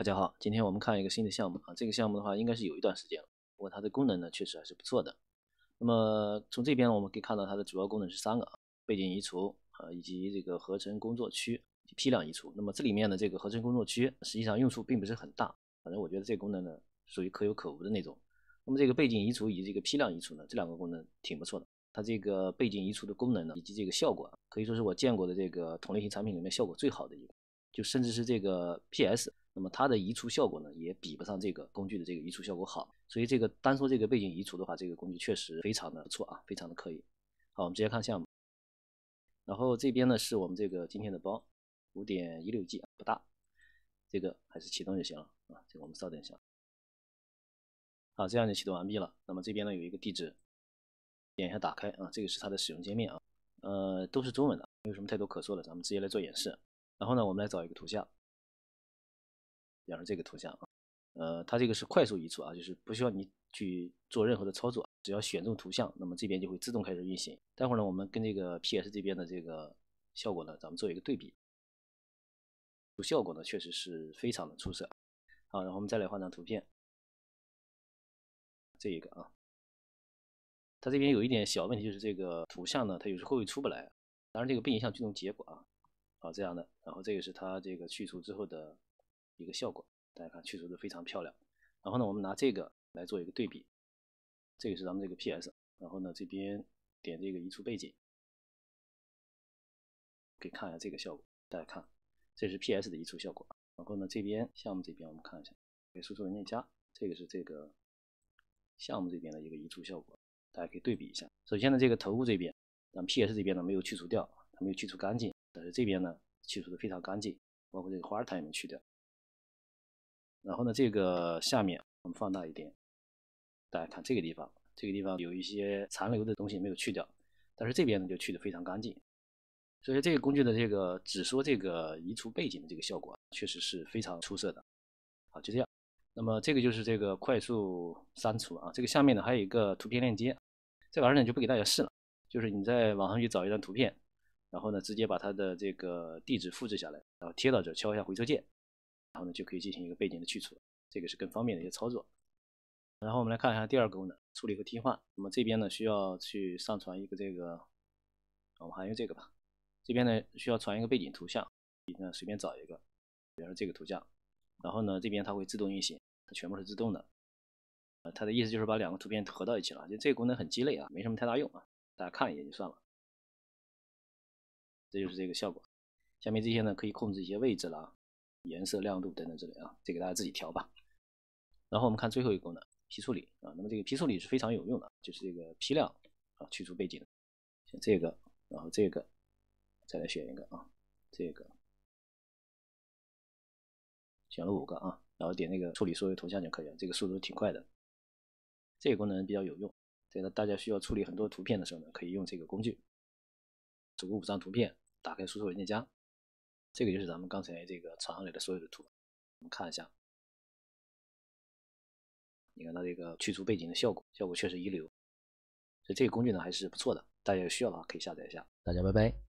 大家好，今天我们看一个新的项目啊，这个项目的话应该是有一段时间了，不过它的功能呢确实还是不错的。那么从这边我们可以看到它的主要功能是三个：背景移除啊，以及这个合成工作区批量移除。那么这里面的这个合成工作区实际上用处并不是很大，反正我觉得这个功能呢属于可有可无的那种。那么这个背景移除以及这个批量移除呢，这两个功能挺不错的。它这个背景移除的功能呢，以及这个效果，可以说是我见过的这个同类型产品里面效果最好的一个，就甚至是这个 PS。那么它的移除效果呢，也比不上这个工具的这个移除效果好，所以这个单说这个背景移除的话，这个工具确实非常的不错啊，非常的可以。好，我们直接看项目。然后这边呢是我们这个今天的包，五点一六 G 不大，这个还是启动就行了啊。这个我们稍等一下。好，这样就启动完毕了。那么这边呢有一个地址，点一下打开啊，这个是它的使用界面啊，呃，都是中文的，没有什么太多可说的，咱们直接来做演示。然后呢，我们来找一个图像。比方这个图像啊，呃，它这个是快速移除啊，就是不需要你去做任何的操作，只要选中图像，那么这边就会自动开始运行。待会儿呢，我们跟这个 PS 这边的这个效果呢，咱们做一个对比，效果呢确实是非常的出色。好，然后我们再来换张图片，这一个啊，它这边有一点小问题，就是这个图像呢，它有时候会出不来，当然这个不影响最终结果啊。好，这样的，然后这个是它这个去除之后的。一个效果，大家看去除的非常漂亮。然后呢，我们拿这个来做一个对比，这个是咱们这个 PS。然后呢，这边点这个移除背景，可以看一下这个效果。大家看，这是 PS 的移除效果。然后呢，这边项目这边我们看一下，给输出文件夹，这个是这个项目这边的一个移除效果，大家可以对比一下。首先呢，这个头部这边，咱们 PS 这边呢没有去除掉，它没有去除干净，但是这边呢去除的非常干净，包括这个花儿它也没去掉。然后呢，这个下面我们放大一点，大家看这个地方，这个地方有一些残留的东西没有去掉，但是这边呢就去的非常干净。所以这个工具的这个只说这个移除背景的这个效果，确实是非常出色的。好，就这样。那么这个就是这个快速删除啊。这个下面呢还有一个图片链接，这玩意儿呢就不给大家试了，就是你在网上去找一张图片，然后呢直接把它的这个地址复制下来，然后贴到这，敲一下回车键。然后呢，就可以进行一个背景的去除，这个是更方便的一些操作。然后我们来看一下第二个功能，处理和替换。那么这边呢，需要去上传一个这个，我们还用这个吧。这边呢，需要传一个背景图像，你呢随便找一个，比如说这个图像。然后呢，这边它会自动运行，它全部是自动的。呃，它的意思就是把两个图片合到一起了。就这个功能很鸡肋啊，没什么太大用啊，大家看一眼就算了。这就是这个效果。下面这些呢，可以控制一些位置了。颜色、亮度等等之类啊，这个大家自己调吧。然后我们看最后一个功能，批处理啊。那么这个批处理是非常有用的，就是这个批量啊，去除背景。像这个，然后这个，再来选一个啊，这个，选了五个啊，然后点那个处理所有图像就可以了。这个速度挺快的，这个功能比较有用。这个大家需要处理很多图片的时候呢，可以用这个工具。总共五张图片，打开输出文件夹。这个就是咱们刚才这个传上来的所有的图，我们看一下，你看它这个去除背景的效果，效果确实一流，所以这个工具呢还是不错的，大家有需要的话可以下载一下。大家拜拜。